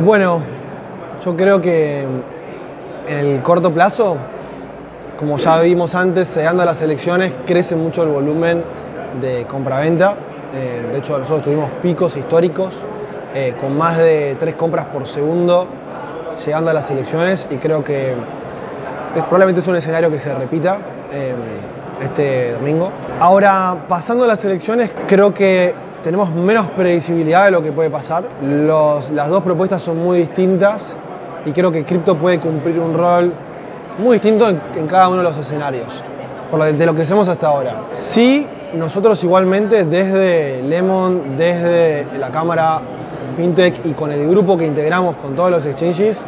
Bueno, yo creo que en el corto plazo, como ya vimos antes, llegando a las elecciones, crece mucho el volumen de compraventa. Eh, de hecho, nosotros tuvimos picos históricos eh, con más de tres compras por segundo llegando a las elecciones y creo que probablemente es un escenario que se repita eh, este domingo. Ahora, pasando a las elecciones, creo que tenemos menos previsibilidad de lo que puede pasar. Los, las dos propuestas son muy distintas y creo que cripto puede cumplir un rol muy distinto en, cada uno de los escenarios, por lo de, de lo que hacemos hasta ahora. Sí, nosotros igualmente desde Lemon, desde la cámara FinTech y con el grupo que integramos con todos los exchanges,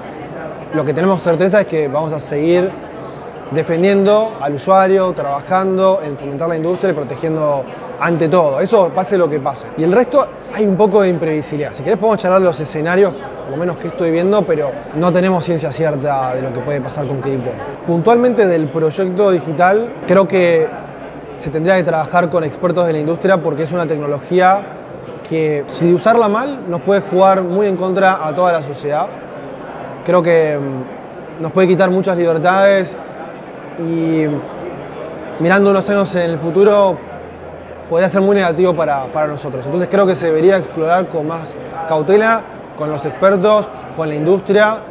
lo que tenemos certeza es que vamos a seguir defendiendo al usuario, trabajando en fomentar la industria y protegiendo ante todo. Eso pase lo que pase. Y el resto hay un poco de imprevisibilidad. Si querés podemos charlar de los escenarios, por lo menos que estoy viendo, pero no tenemos ciencia cierta de lo que puede pasar con cripto. Puntualmente del proyecto digital, creo que se tendría que trabajar con expertos de la industria porque es una tecnología que si usarla mal nos puede jugar muy en contra a toda la sociedad. Creo que mm, nos puede quitar muchas libertades y mirando unos años en el futuro podría ser muy negativo para, para, nosotros. Entonces creo que se debería explorar con más cautela, con los expertos, con la industria,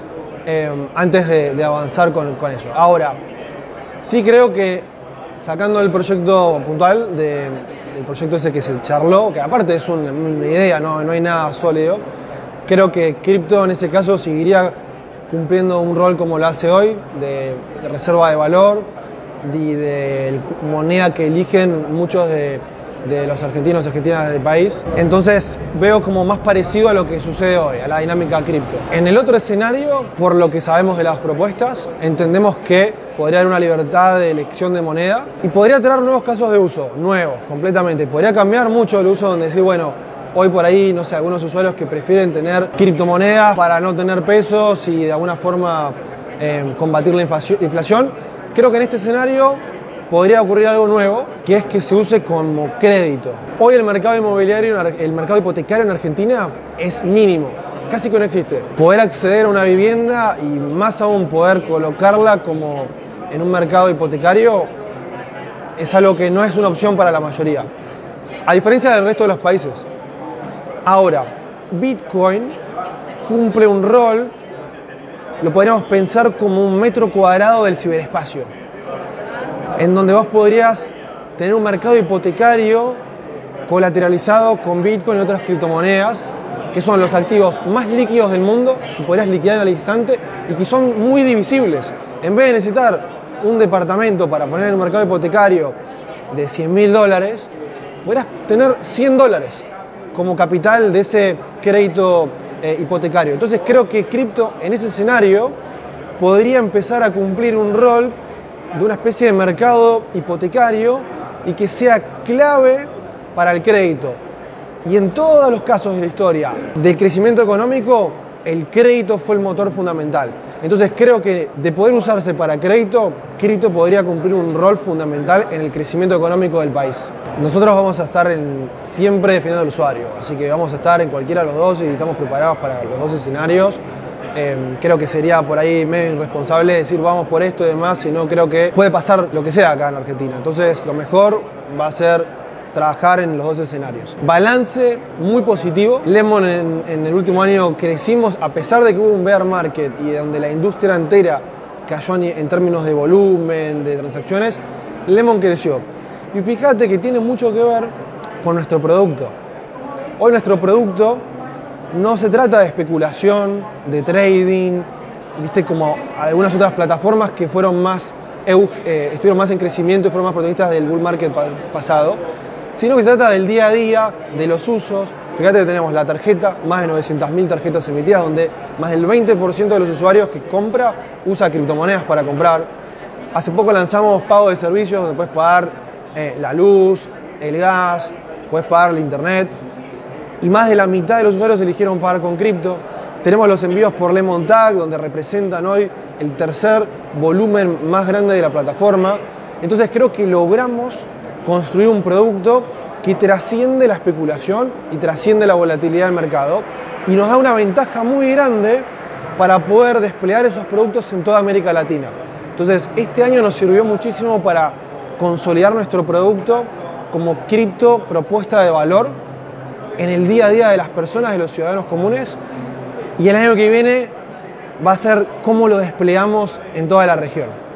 eh, antes de, avanzar con, con, eso. Ahora, sí creo que sacando el proyecto puntual, de, del proyecto ese que se charló, que aparte es una, una idea, no, no hay nada sólido, creo que cripto en ese caso seguiría cumpliendo un rol como lo hace hoy, de, reserva de valor y de moneda que eligen muchos de, de los argentinos y argentinas del país. Entonces veo como más parecido a lo que sucede hoy, a la dinámica cripto. En el otro escenario, por lo que sabemos de las propuestas, entendemos que podría haber una libertad de elección de moneda y podría traer nuevos casos de uso, nuevos, completamente. Podría cambiar mucho el uso donde decir, bueno, Hoy por ahí, no sé, algunos usuarios que prefieren tener criptomonedas para no tener pesos y de alguna forma eh, combatir la inflación. Creo que en este escenario podría ocurrir algo nuevo, que es que se use como crédito. Hoy el mercado inmobiliario, el mercado hipotecario en Argentina es mínimo, casi que no existe. Poder acceder a una vivienda y más aún poder colocarla como en un mercado hipotecario es algo que no es una opción para la mayoría, a diferencia del resto de los países. Ahora, Bitcoin cumple un rol, lo podríamos pensar como un metro cuadrado del ciberespacio, en donde vos podrías tener un mercado hipotecario colateralizado con Bitcoin y otras criptomonedas, que son los activos más líquidos del mundo, que podrías liquidar al instante y que son muy divisibles. En vez de necesitar un departamento para poner en un mercado hipotecario de 100 mil dólares, podrías tener 100 dólares como capital de ese crédito eh, hipotecario. Entonces creo que cripto en ese escenario podría empezar a cumplir un rol de una especie de mercado hipotecario y que sea clave para el crédito. Y en todos los casos de la historia de crecimiento económico, el crédito fue el motor fundamental. Entonces creo que de poder usarse para crédito, cripto podría cumplir un rol fundamental en el crecimiento económico del país. Nosotros vamos a estar en, siempre defendiendo al usuario, así que vamos a estar en cualquiera de los dos y estamos preparados para los dos escenarios. Eh, creo que sería por ahí medio irresponsable decir vamos por esto y demás, sino creo que puede pasar lo que sea acá en Argentina. Entonces lo mejor va a ser trabajar en los dos escenarios. Balance muy positivo. Lemon en, en, el último año crecimos, a pesar de que hubo un bear market y donde la industria entera cayó en términos de volumen, de transacciones, Lemon creció. Y fíjate que tiene mucho que ver con nuestro producto. Hoy nuestro producto no se trata de especulación, de trading, viste como algunas otras plataformas que fueron más, eh, estuvieron más en crecimiento y fueron más protagonistas del bull market pasado sino que se trata del día a día, de los usos. Fíjate que tenemos la tarjeta, más de 900.000 tarjetas emitidas, donde más del 20% de los usuarios que compra usa criptomonedas para comprar. Hace poco lanzamos pago de servicios, donde puedes pagar eh, la luz, el gas, puedes pagar el internet. Y más de la mitad de los usuarios eligieron pagar con cripto. Tenemos los envíos por Lemon Tag, donde representan hoy el tercer volumen más grande de la plataforma. Entonces creo que logramos construir un producto que trasciende la especulación y trasciende la volatilidad del mercado y nos da una ventaja muy grande para poder desplegar esos productos en toda América Latina. Entonces, este año nos sirvió muchísimo para consolidar nuestro producto como cripto propuesta de valor en el día a día de las personas, de los ciudadanos comunes. Y el año que viene va a ser cómo lo desplegamos en toda la región.